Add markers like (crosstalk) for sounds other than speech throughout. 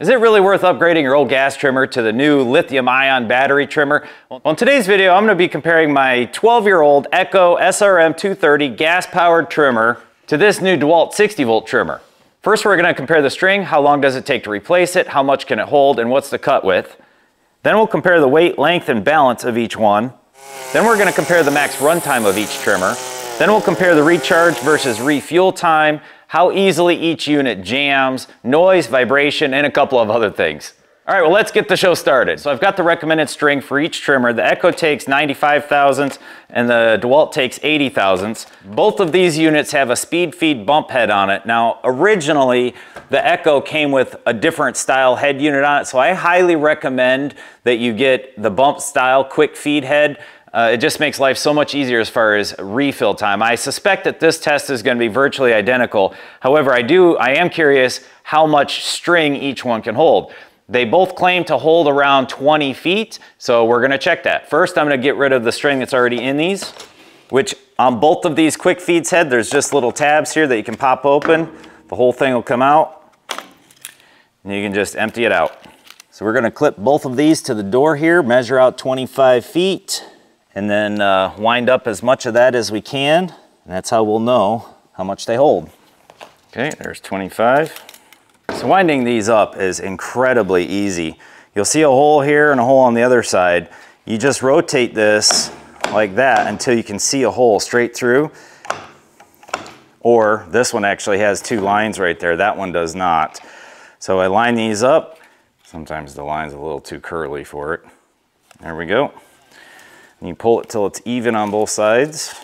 Is it really worth upgrading your old gas trimmer to the new lithium ion battery trimmer? Well, in today's video, I'm gonna be comparing my 12 year old Echo SRM 230 gas powered trimmer to this new DeWalt 60 volt trimmer. First, we're gonna compare the string, how long does it take to replace it, how much can it hold, and what's the cut width. Then we'll compare the weight, length, and balance of each one. Then we're gonna compare the max runtime of each trimmer. Then we'll compare the recharge versus refuel time, how easily each unit jams, noise, vibration, and a couple of other things. All right, well, let's get the show started. So I've got the recommended string for each trimmer. The Echo takes 95 thousandths and the DeWalt takes 80 thousandths. Both of these units have a speed feed bump head on it. Now, originally, the Echo came with a different style head unit on it, so I highly recommend that you get the bump style quick feed head. Uh, it just makes life so much easier as far as refill time. I suspect that this test is going to be virtually identical. However, I do, I am curious how much string each one can hold. They both claim to hold around 20 feet, so we're gonna check that. First, I'm gonna get rid of the string that's already in these, which on both of these quick feeds head, there's just little tabs here that you can pop open. The whole thing will come out, and you can just empty it out. So we're gonna clip both of these to the door here, measure out 25 feet and then uh, wind up as much of that as we can. And that's how we'll know how much they hold. Okay, there's 25. So winding these up is incredibly easy. You'll see a hole here and a hole on the other side. You just rotate this like that until you can see a hole straight through. Or this one actually has two lines right there. That one does not. So I line these up. Sometimes the line's a little too curly for it. There we go. And you pull it till it's even on both sides.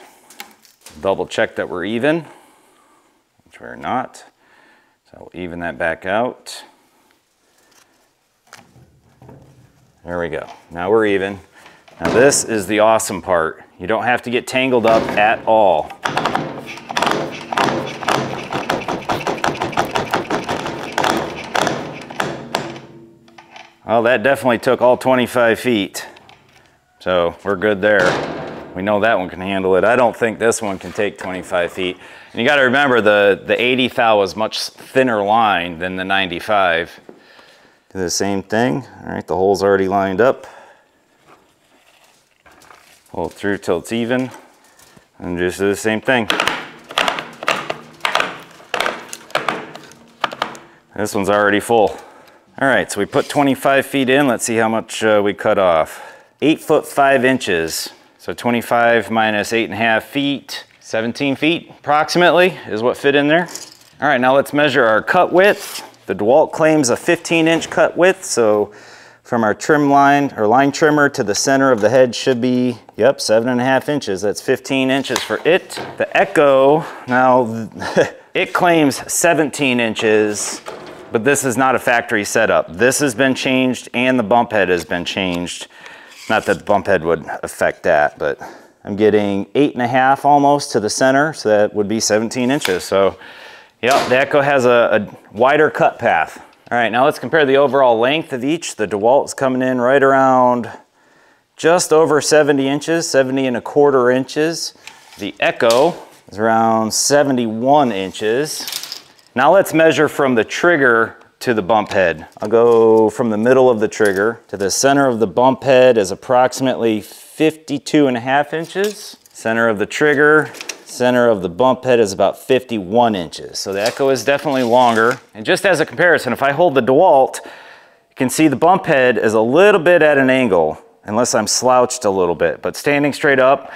Double check that we're even, which we're not. So I'll even that back out. There we go. Now we're even. Now this is the awesome part. You don't have to get tangled up at all. Well, that definitely took all 25 feet. So we're good there. We know that one can handle it. I don't think this one can take 25 feet. And you gotta remember the, the 80 thou was much thinner line than the 95. Do the same thing. All right, the hole's already lined up. Pull it through till it's even. And just do the same thing. This one's already full. All right, so we put 25 feet in. Let's see how much uh, we cut off eight foot five inches. So 25 minus eight and a half feet, 17 feet approximately is what fit in there. All right, now let's measure our cut width. The DeWalt claims a 15 inch cut width, so from our trim line or line trimmer to the center of the head should be, yep, seven and a half inches. That's 15 inches for it. The Echo, now (laughs) it claims 17 inches, but this is not a factory setup. This has been changed and the bump head has been changed. Not that the bump head would affect that, but I'm getting eight and a half almost to the center, so that would be 17 inches. So yep, the Echo has a, a wider cut path. All right, now let's compare the overall length of each. The DeWalt's coming in right around just over 70 inches, 70 and a quarter inches. The Echo is around 71 inches. Now let's measure from the trigger to the bump head. I'll go from the middle of the trigger to the center of the bump head is approximately 52 and a half inches. Center of the trigger, center of the bump head is about 51 inches. So the Echo is definitely longer. And just as a comparison, if I hold the DeWalt, you can see the bump head is a little bit at an angle, unless I'm slouched a little bit. But standing straight up,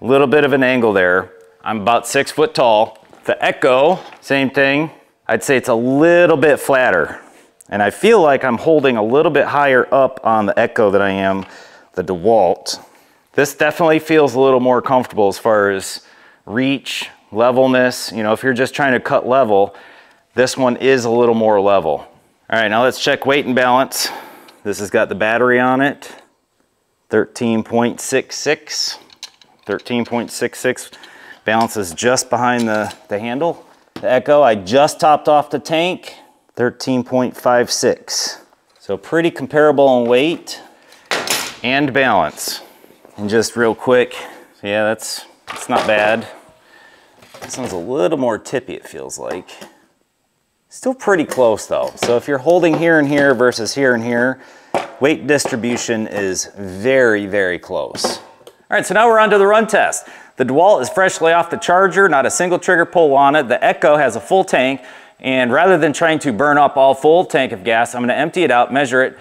a little bit of an angle there. I'm about six foot tall. The Echo, same thing, I'd say it's a little bit flatter. And I feel like I'm holding a little bit higher up on the Echo than I am the DeWalt. This definitely feels a little more comfortable as far as reach, levelness. You know, if you're just trying to cut level, this one is a little more level. All right, now let's check weight and balance. This has got the battery on it, 13.66. 13.66 balances just behind the, the handle. The Echo, I just topped off the tank, 13.56. So pretty comparable in weight and balance. And just real quick, yeah, that's, that's not bad. This one's a little more tippy, it feels like. Still pretty close though. So if you're holding here and here versus here and here, weight distribution is very, very close. All right, so now we're on to the run test. The DeWalt is freshly off the charger, not a single trigger pull on it. The Echo has a full tank, and rather than trying to burn up all full tank of gas, I'm gonna empty it out, measure it,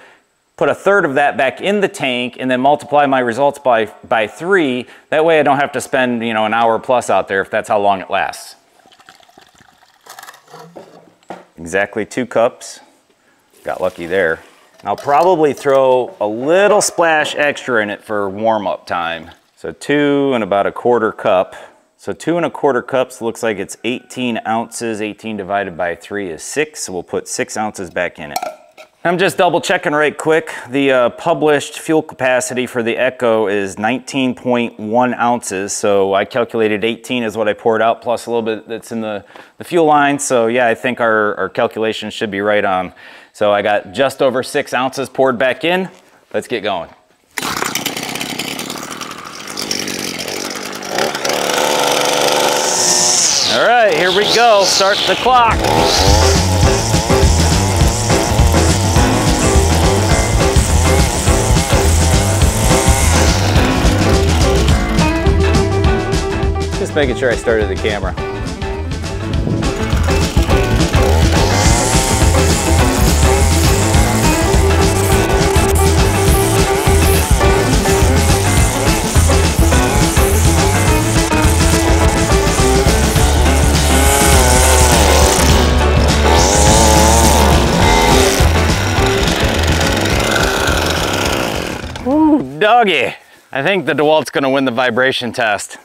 put a third of that back in the tank, and then multiply my results by, by three. That way I don't have to spend you know, an hour plus out there if that's how long it lasts. Exactly two cups. Got lucky there. I'll probably throw a little splash extra in it for warm up time. So two and about a quarter cup. So two and a quarter cups looks like it's 18 ounces. 18 divided by three is six. So we'll put six ounces back in it. I'm just double checking right quick. The uh, published fuel capacity for the Echo is 19.1 ounces. So I calculated 18 is what I poured out plus a little bit that's in the, the fuel line. So yeah, I think our, our calculations should be right on. So I got just over six ounces poured back in. Let's get going. All right, here we go. Start the clock. Just making sure I started the camera. I think the DeWalt's gonna win the vibration test.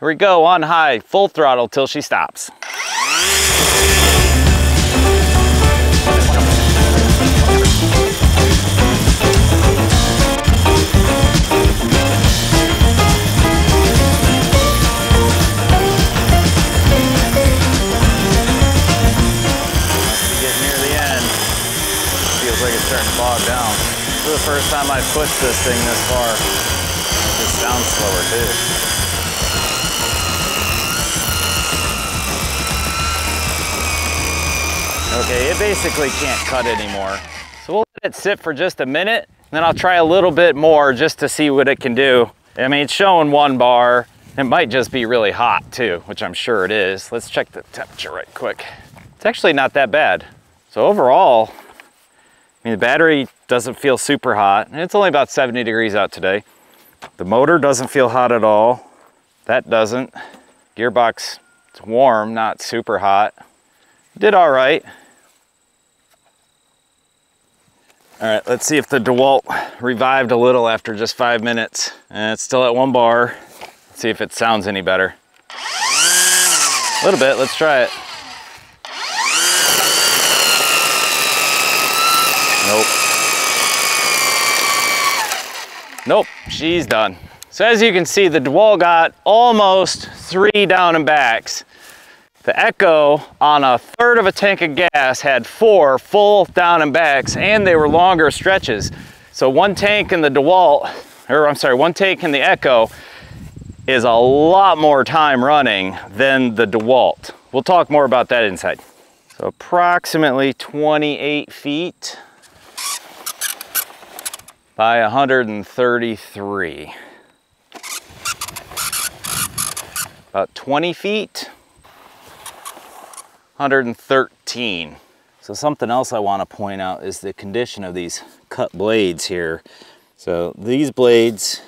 Here we go, on high, full throttle till she stops. First time I've pushed this thing this far. It sounds slower too. Okay, it basically can't cut anymore. So we'll let it sit for just a minute, and then I'll try a little bit more just to see what it can do. I mean, it's showing one bar. It might just be really hot too, which I'm sure it is. Let's check the temperature right quick. It's actually not that bad. So overall, I mean, the battery doesn't feel super hot. And it's only about 70 degrees out today. The motor doesn't feel hot at all. That doesn't. Gearbox, it's warm, not super hot. Did all right. All right, let's see if the DeWalt revived a little after just five minutes. And it's still at one bar. Let's see if it sounds any better. A little bit, let's try it. Nope. Nope, she's done. So as you can see, the DeWalt got almost three down and backs. The Echo on a third of a tank of gas had four full down and backs and they were longer stretches. So one tank in the DeWalt, or I'm sorry, one tank in the Echo is a lot more time running than the DeWalt. We'll talk more about that inside. So approximately 28 feet by 133. About 20 feet, 113. So something else I want to point out is the condition of these cut blades here. So these blades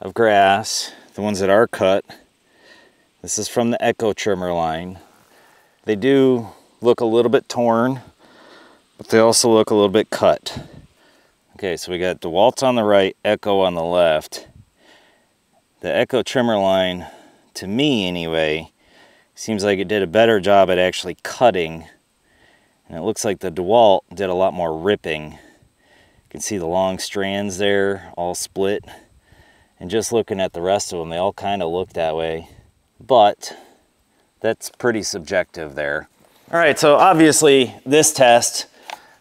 of grass, the ones that are cut, this is from the Echo trimmer line. They do look a little bit torn, but they also look a little bit cut. Okay, so we got DeWalt on the right, Echo on the left. The Echo trimmer line, to me anyway, seems like it did a better job at actually cutting. And it looks like the DeWalt did a lot more ripping. You can see the long strands there, all split. And just looking at the rest of them, they all kind of look that way. But that's pretty subjective there. All right, so obviously this test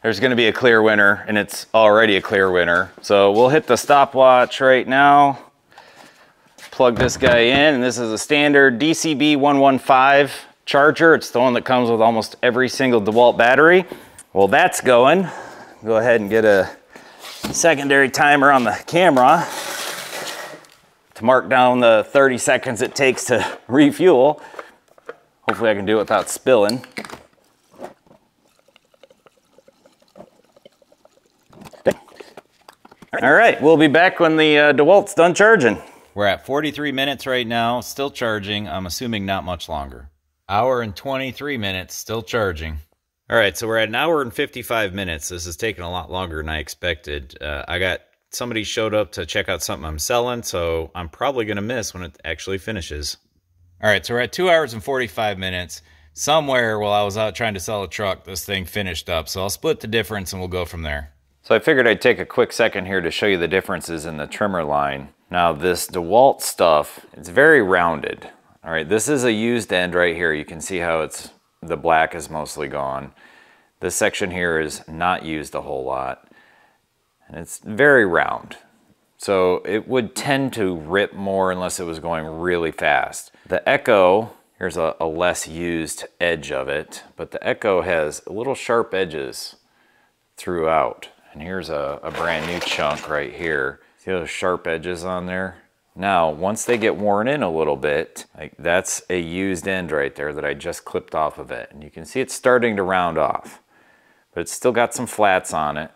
there's gonna be a clear winner and it's already a clear winner. So we'll hit the stopwatch right now. Plug this guy in and this is a standard DCB 115 charger. It's the one that comes with almost every single DeWalt battery. Well, that's going. Go ahead and get a secondary timer on the camera to mark down the 30 seconds it takes to (laughs) refuel. Hopefully I can do it without spilling. All right, we'll be back when the uh, DeWalt's done charging. We're at 43 minutes right now, still charging. I'm assuming not much longer. Hour and 23 minutes, still charging. All right, so we're at an hour and 55 minutes. This is taking a lot longer than I expected. Uh, I got somebody showed up to check out something I'm selling, so I'm probably going to miss when it actually finishes. All right, so we're at two hours and 45 minutes. Somewhere while I was out trying to sell a truck, this thing finished up. So I'll split the difference and we'll go from there. So I figured I'd take a quick second here to show you the differences in the trimmer line. Now this DeWalt stuff, it's very rounded. All right, this is a used end right here. You can see how it's the black is mostly gone. This section here is not used a whole lot. And it's very round. So it would tend to rip more unless it was going really fast. The Echo, here's a, a less used edge of it, but the Echo has little sharp edges throughout. And here's a, a brand new chunk right here. See those sharp edges on there? Now, once they get worn in a little bit, like that's a used end right there that I just clipped off of it. And you can see it's starting to round off, but it's still got some flats on it.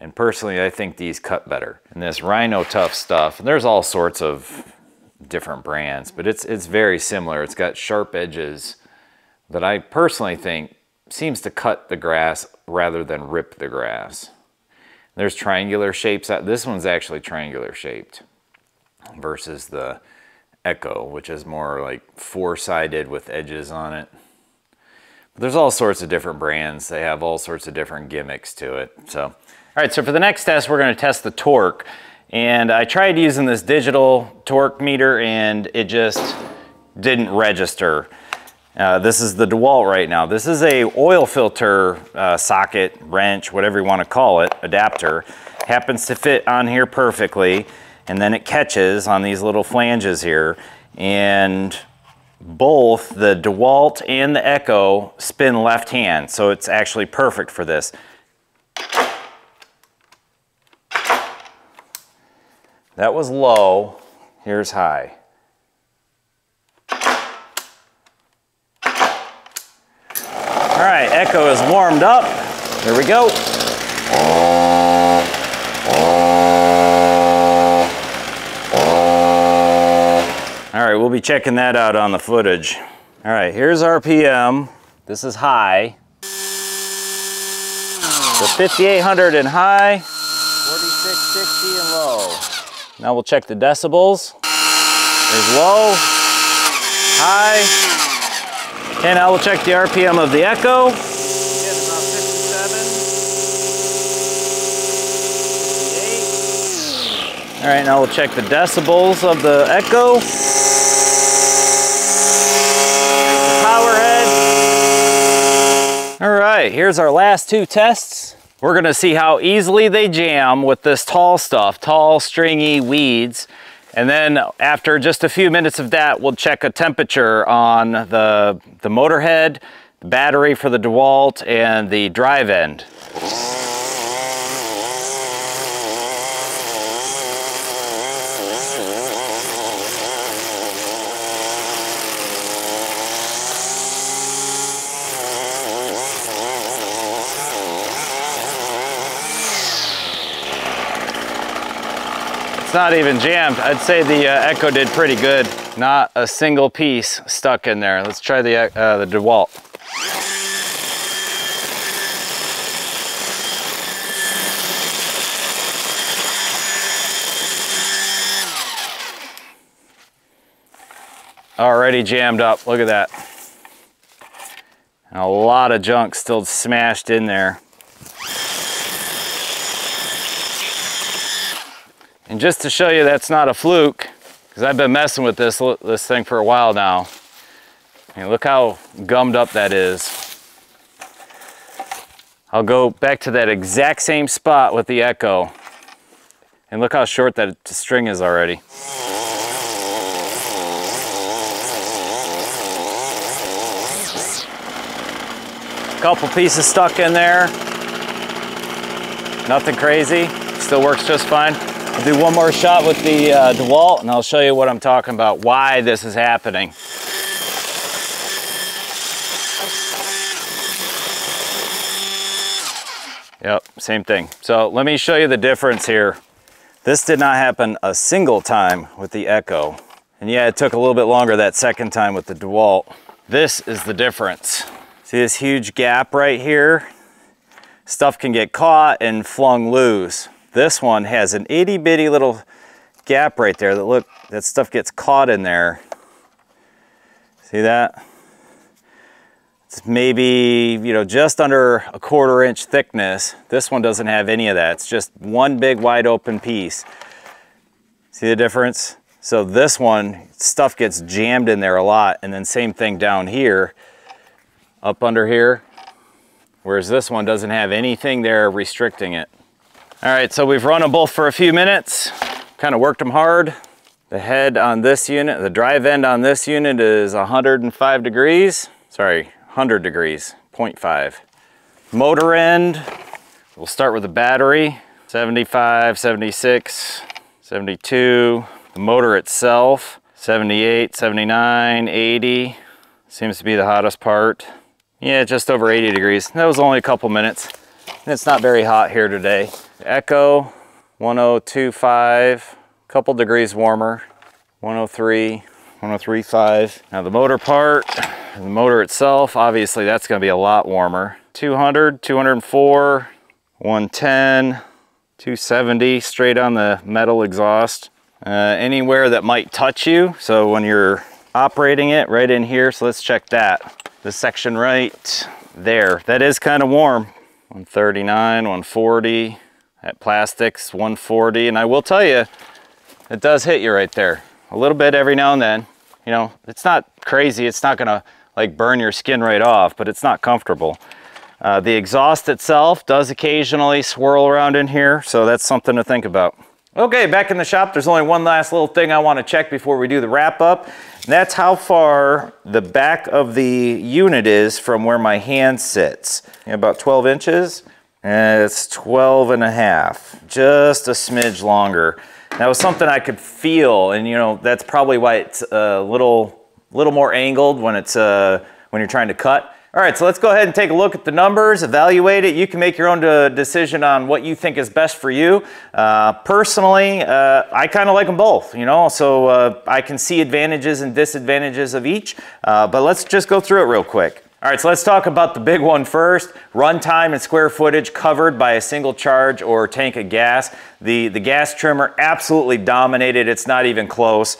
And personally, I think these cut better. And this Rino-Tuff stuff, and there's all sorts of different brands, but it's, it's very similar. It's got sharp edges that I personally think seems to cut the grass rather than rip the grass. There's triangular shapes. This one's actually triangular shaped versus the Echo, which is more like four-sided with edges on it. But there's all sorts of different brands. They have all sorts of different gimmicks to it. So, all right, so for the next test, we're gonna test the torque. And I tried using this digital torque meter and it just didn't register. Uh, this is the DeWalt right now. This is a oil filter uh, socket, wrench, whatever you want to call it, adapter. Happens to fit on here perfectly and then it catches on these little flanges here and both the DeWalt and the Echo spin left hand so it's actually perfect for this. That was low, here's high. All right, Echo is warmed up. Here we go. All right, we'll be checking that out on the footage. All right, here's our RPM. This is high. So 5,800 in high, 4660 in low. Now we'll check the decibels. There's low, high. Okay, now we'll check the RPM of the Echo. All right, now we'll check the decibels of the Echo. All right, here's our last two tests. We're gonna see how easily they jam with this tall stuff, tall stringy weeds. And then after just a few minutes of that, we'll check a temperature on the, the motor head, the battery for the DeWalt, and the drive end. It's not even jammed. I'd say the uh, Echo did pretty good. Not a single piece stuck in there. Let's try the, uh, the DeWalt. Already jammed up, look at that. And a lot of junk still smashed in there. And just to show you that's not a fluke, because I've been messing with this, this thing for a while now. And look how gummed up that is. I'll go back to that exact same spot with the Echo. And look how short that string is already. Couple pieces stuck in there. Nothing crazy, still works just fine. I'll do one more shot with the uh, DeWalt and I'll show you what I'm talking about, why this is happening. Yep, same thing. So let me show you the difference here. This did not happen a single time with the Echo. And yeah, it took a little bit longer that second time with the DeWalt. This is the difference. See this huge gap right here? Stuff can get caught and flung loose. This one has an itty bitty little gap right there that look, that stuff gets caught in there. See that? It's maybe, you know, just under a quarter inch thickness. This one doesn't have any of that. It's just one big wide open piece. See the difference? So this one, stuff gets jammed in there a lot. And then same thing down here, up under here. Whereas this one doesn't have anything there restricting it. All right, so we've run them both for a few minutes, kind of worked them hard. The head on this unit, the drive end on this unit is 105 degrees. Sorry, 100 degrees, 0.5. Motor end, we'll start with the battery, 75, 76, 72. The motor itself, 78, 79, 80. Seems to be the hottest part. Yeah, just over 80 degrees. That was only a couple minutes. And it's not very hot here today. Echo 1025, couple degrees warmer, 103, 103.5. Now the motor part, the motor itself, obviously that's gonna be a lot warmer. 200, 204, 110, 270, straight on the metal exhaust. Uh, anywhere that might touch you, so when you're operating it right in here, so let's check that. The section right there, that is kind of warm. 139, 140, at plastics 140 and I will tell you it does hit you right there a little bit every now and then you know it's not crazy it's not gonna like burn your skin right off but it's not comfortable. Uh, the exhaust itself does occasionally swirl around in here so that's something to think about okay back in the shop. There's only one last little thing I want to check before we do the wrap up that's how far the back of the unit is from where my hand sits. About 12 inches? And it's 12 and a half, just a smidge longer. That was something I could feel, and you know, that's probably why it's a little, little more angled when it's, uh, when you're trying to cut. All right, so let's go ahead and take a look at the numbers, evaluate it. You can make your own uh, decision on what you think is best for you. Uh, personally, uh, I kind of like them both, you know, so uh, I can see advantages and disadvantages of each, uh, but let's just go through it real quick. All right, so let's talk about the big one first. Runtime and square footage covered by a single charge or tank of gas. The, the gas trimmer absolutely dominated. It's not even close.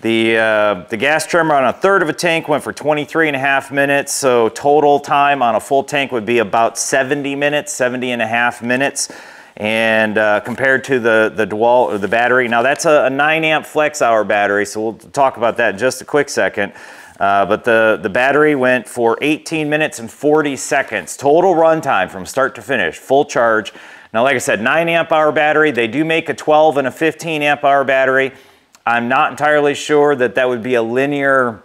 The, uh, the gas trimmer on a third of a tank went for 23 and a half minutes. So total time on a full tank would be about 70 minutes, 70 and a half minutes. And uh, compared to the, the DeWalt or the battery, now that's a, a nine amp flex hour battery. So we'll talk about that in just a quick second. Uh, but the, the battery went for 18 minutes and 40 seconds. Total runtime from start to finish, full charge. Now, like I said, 9 amp hour battery. They do make a 12 and a 15 amp hour battery. I'm not entirely sure that that would be a linear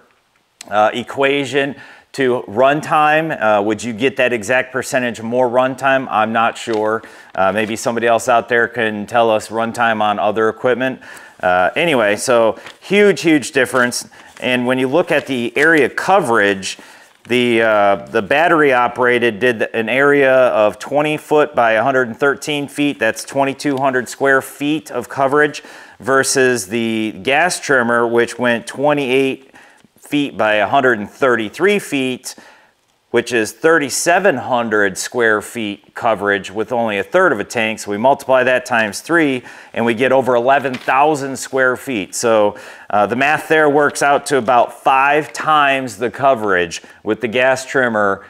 uh, equation to runtime. Uh, would you get that exact percentage more runtime? I'm not sure. Uh, maybe somebody else out there can tell us runtime on other equipment. Uh, anyway, so huge, huge difference. And when you look at the area coverage, the, uh, the battery operated did an area of 20 foot by 113 feet. That's 2,200 square feet of coverage versus the gas trimmer, which went 28 feet by 133 feet which is 3,700 square feet coverage with only a third of a tank. So we multiply that times three and we get over 11,000 square feet. So uh, the math there works out to about five times the coverage with the gas trimmer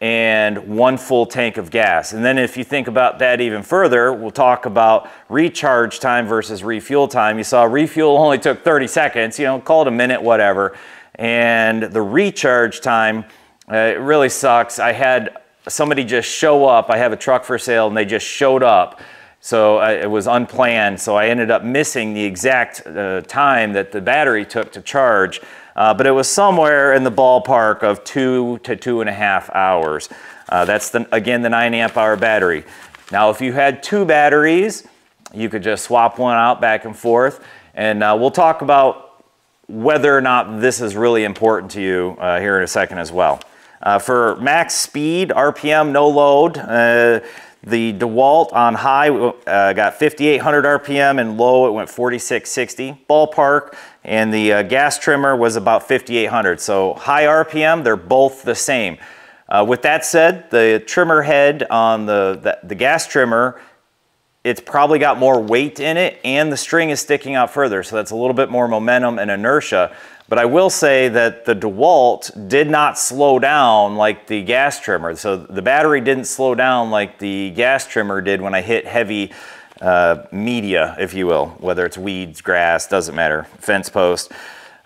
and one full tank of gas. And then if you think about that even further, we'll talk about recharge time versus refuel time. You saw refuel only took 30 seconds, you know, call it a minute, whatever. And the recharge time uh, it really sucks. I had somebody just show up. I have a truck for sale and they just showed up. So I, it was unplanned. So I ended up missing the exact uh, time that the battery took to charge. Uh, but it was somewhere in the ballpark of two to two and a half hours. Uh, that's, the, again, the 9 amp hour battery. Now, if you had two batteries, you could just swap one out back and forth. And uh, we'll talk about whether or not this is really important to you uh, here in a second as well. Uh, for max speed, RPM, no load, uh, the DeWalt on high uh, got 5,800 RPM and low it went 4660 ballpark. And the uh, gas trimmer was about 5,800. So high RPM, they're both the same. Uh, with that said, the trimmer head on the, the, the, gas trimmer, it's probably got more weight in it and the string is sticking out further. So that's a little bit more momentum and inertia. But I will say that the DeWalt did not slow down like the gas trimmer. So the battery didn't slow down like the gas trimmer did when I hit heavy uh, media, if you will, whether it's weeds, grass, doesn't matter, fence post.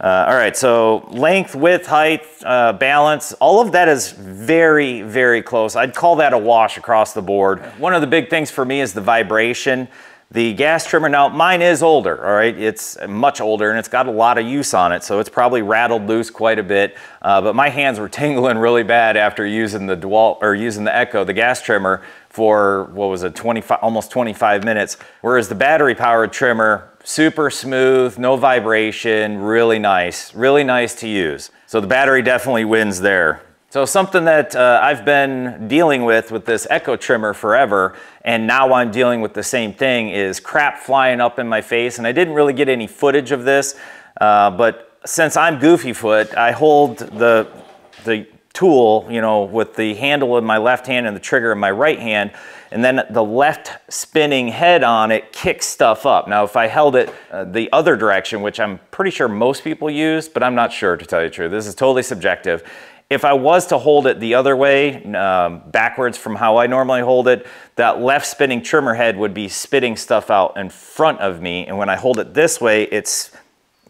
Uh, all right, so length, width, height, uh, balance, all of that is very, very close. I'd call that a wash across the board. One of the big things for me is the vibration. The gas trimmer, now mine is older, all right? It's much older and it's got a lot of use on it, so it's probably rattled loose quite a bit. Uh, but my hands were (laughs) tingling really bad after using the DeWalt, or using the Echo, the gas trimmer, for what was it, 25, almost 25 minutes. Whereas the battery powered trimmer, super smooth, no vibration, really nice, really nice to use. So the battery definitely wins there. So something that uh, I've been dealing with with this Echo trimmer forever, and now I'm dealing with the same thing, is crap flying up in my face. And I didn't really get any footage of this, uh, but since I'm goofy foot, I hold the, the tool, you know, with the handle in my left hand and the trigger in my right hand, and then the left spinning head on it kicks stuff up. Now, if I held it uh, the other direction, which I'm pretty sure most people use, but I'm not sure to tell you the truth, this is totally subjective. If I was to hold it the other way, um, backwards from how I normally hold it, that left spinning trimmer head would be spitting stuff out in front of me. And when I hold it this way, it's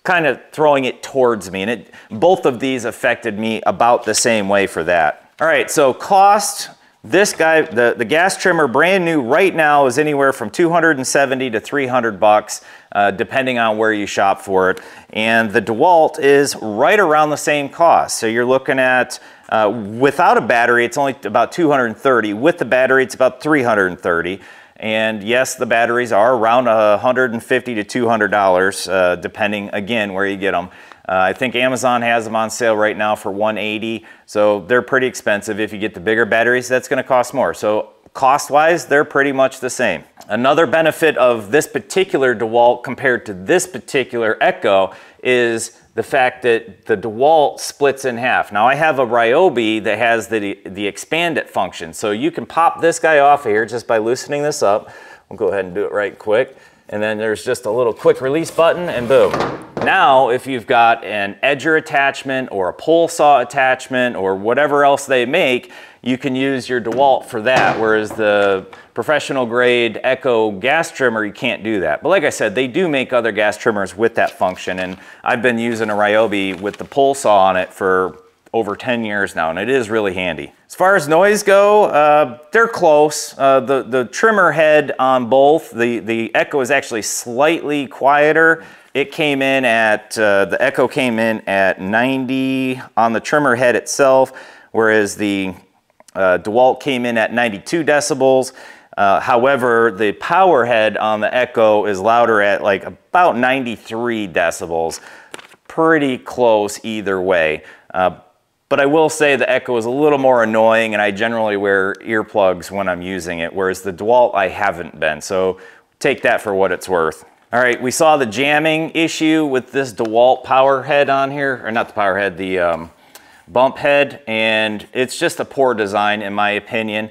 kind of throwing it towards me. And it, both of these affected me about the same way for that. All right, so cost, this guy, the, the gas trimmer, brand new right now is anywhere from 270 to 300 bucks, uh, depending on where you shop for it. And the DeWalt is right around the same cost. So you're looking at, uh, without a battery, it's only about 230. With the battery, it's about 330. And yes, the batteries are around 150 to 200 dollars, uh, depending again where you get them. Uh, I think Amazon has them on sale right now for 180 so they're pretty expensive. If you get the bigger batteries, that's going to cost more. So cost-wise, they're pretty much the same. Another benefit of this particular DeWalt compared to this particular Echo is the fact that the DeWalt splits in half. Now I have a Ryobi that has the, the expand it function. So you can pop this guy off here just by loosening this up. We'll go ahead and do it right quick. And then there's just a little quick release button and boom. Now, if you've got an edger attachment or a pole saw attachment or whatever else they make, you can use your DeWalt for that, whereas the professional grade Echo gas trimmer, you can't do that. But like I said, they do make other gas trimmers with that function, and I've been using a Ryobi with the pole saw on it for over 10 years now, and it is really handy. As far as noise go, uh, they're close. Uh, the, the trimmer head on both, the, the Echo is actually slightly quieter it came in at, uh, the Echo came in at 90 on the trimmer head itself, whereas the uh, DeWalt came in at 92 decibels. Uh, however, the power head on the Echo is louder at like about 93 decibels. Pretty close either way. Uh, but I will say the Echo is a little more annoying and I generally wear earplugs when I'm using it, whereas the DeWalt I haven't been. So take that for what it's worth. All right, we saw the jamming issue with this DeWalt power head on here, or not the power head, the um, bump head, and it's just a poor design in my opinion.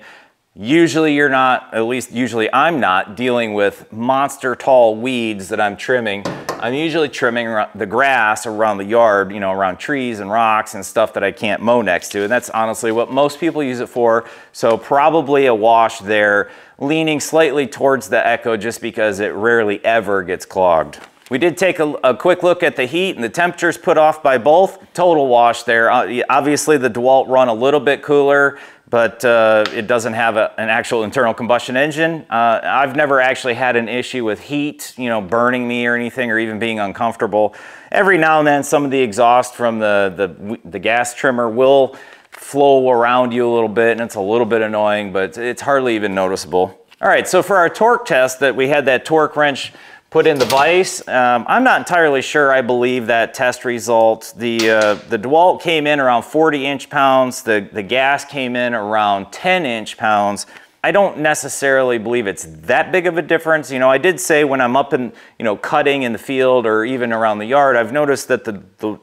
Usually you're not, at least usually I'm not, dealing with monster tall weeds that I'm trimming. I'm usually trimming the grass around the yard, you know, around trees and rocks and stuff that I can't mow next to. And that's honestly what most people use it for. So probably a wash there, leaning slightly towards the Echo just because it rarely ever gets clogged. We did take a, a, quick look at the heat and the temperatures put off by both. Total wash there. Uh, obviously the DeWalt run a little bit cooler but uh, it doesn't have a, an actual internal combustion engine. Uh, I've never actually had an issue with heat, you know, burning me or anything, or even being uncomfortable. Every now and then, some of the exhaust from the, the, the gas trimmer will flow around you a little bit, and it's a little bit annoying, but it's hardly even noticeable. All right, so for our torque test that we had that torque wrench put in the vise. Um, I'm not entirely sure I believe that test result. The, uh, the DeWalt came in around 40 inch pounds. The, the gas came in around 10 inch pounds. I don't necessarily believe it's that big of a difference. You know, I did say when I'm up in, you know, cutting in the field or even around the yard, I've noticed that the, the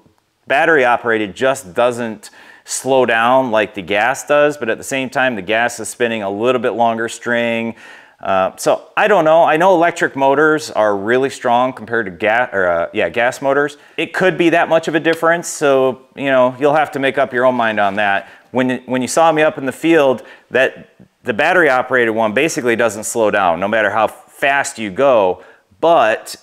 battery operated just doesn't slow down like the gas does, but at the same time, the gas is spinning a little bit longer string. Uh, so I don't know. I know electric motors are really strong compared to gas, or uh, yeah, gas motors. It could be that much of a difference. So you know, you'll have to make up your own mind on that. When when you saw me up in the field, that the battery operated one basically doesn't slow down, no matter how fast you go. But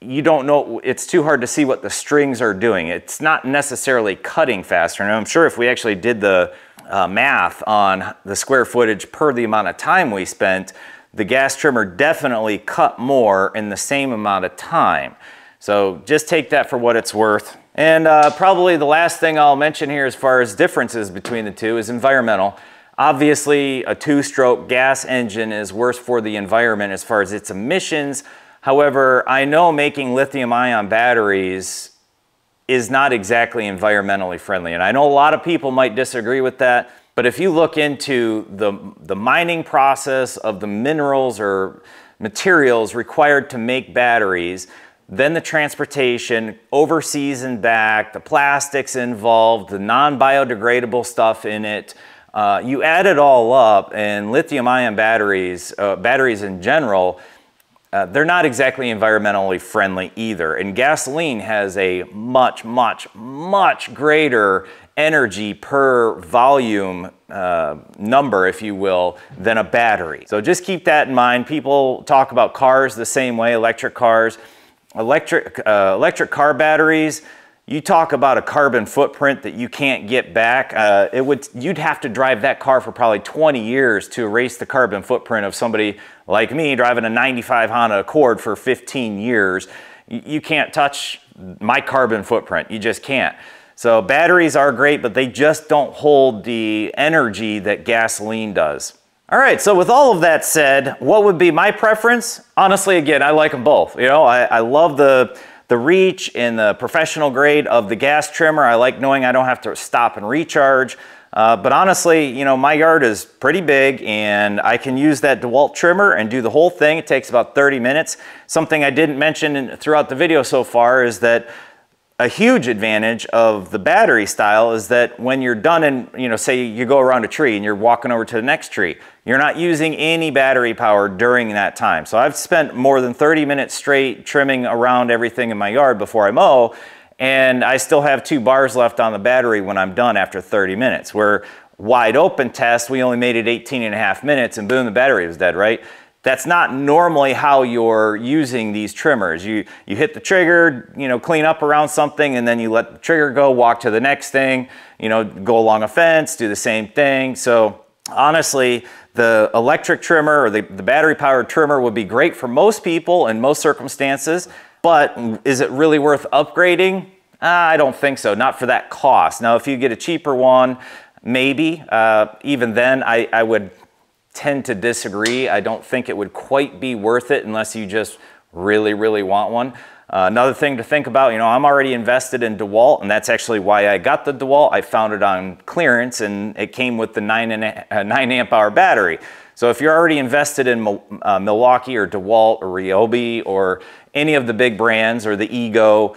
you don't know. It's too hard to see what the strings are doing. It's not necessarily cutting faster. And I'm sure if we actually did the uh, math on the square footage per the amount of time we spent the gas trimmer definitely cut more in the same amount of time. So just take that for what it's worth. And uh, probably the last thing I'll mention here as far as differences between the two is environmental. Obviously, a two-stroke gas engine is worse for the environment as far as its emissions. However, I know making lithium-ion batteries is not exactly environmentally friendly. And I know a lot of people might disagree with that. But if you look into the, the mining process of the minerals or materials required to make batteries, then the transportation overseas and back, the plastics involved, the non-biodegradable stuff in it, uh, you add it all up and lithium ion batteries, uh, batteries in general, uh, they're not exactly environmentally friendly either. And gasoline has a much, much, much greater energy per volume uh, number, if you will, than a battery. So just keep that in mind. People talk about cars the same way, electric cars. Electric, uh, electric car batteries, you talk about a carbon footprint that you can't get back. Uh, it would, you'd have to drive that car for probably 20 years to erase the carbon footprint of somebody like me driving a 95 Honda Accord for 15 years. You can't touch my carbon footprint. You just can't. So batteries are great, but they just don't hold the energy that gasoline does. All right, so with all of that said, what would be my preference? Honestly, again, I like them both. You know, I, I love the, the reach and the professional grade of the gas trimmer. I like knowing I don't have to stop and recharge. Uh, but honestly, you know, my yard is pretty big and I can use that DeWalt trimmer and do the whole thing. It takes about 30 minutes. Something I didn't mention throughout the video so far is that a huge advantage of the battery style is that when you're done and, you know, say you go around a tree and you're walking over to the next tree, you're not using any battery power during that time. So I've spent more than 30 minutes straight trimming around everything in my yard before I mow, and I still have two bars left on the battery when I'm done after 30 minutes. Where wide open test, we only made it 18 and a half minutes and boom, the battery was dead, right? That's not normally how you're using these trimmers. You, you hit the trigger, you know, clean up around something, and then you let the trigger go, walk to the next thing, you know, go along a fence, do the same thing. So honestly, the electric trimmer or the, the battery powered trimmer would be great for most people in most circumstances, but is it really worth upgrading? I don't think so, not for that cost. Now, if you get a cheaper one, maybe. Uh, even then, I, I would tend to disagree. I don't think it would quite be worth it unless you just really, really want one. Uh, another thing to think about, you know, I'm already invested in DeWalt, and that's actually why I got the DeWalt. I found it on clearance, and it came with the nine, and a, uh, nine amp hour battery. So if you're already invested in uh, Milwaukee or DeWalt or Ryobi or any of the big brands or the Ego,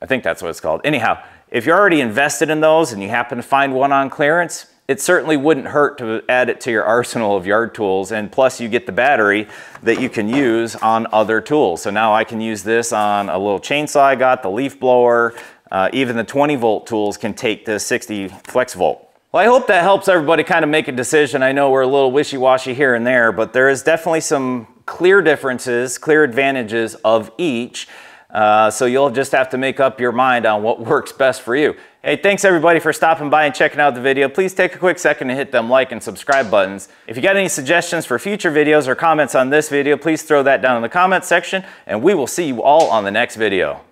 I think that's what it's called. Anyhow, if you're already invested in those and you happen to find one on clearance, it certainly wouldn't hurt to add it to your arsenal of yard tools. And plus you get the battery that you can use on other tools. So now I can use this on a little chainsaw I got, the leaf blower, uh, even the 20 volt tools can take the 60 flex volt. Well, I hope that helps everybody kind of make a decision. I know we're a little wishy-washy here and there, but there is definitely some clear differences, clear advantages of each. Uh, so you'll just have to make up your mind on what (laughs) works best for you. Hey, thanks everybody for stopping by and checking out the video. Please take a quick second to hit them like and subscribe buttons. If you got any suggestions for future videos or comments on this video, please throw that down in the comments section and we will see you all on the next video.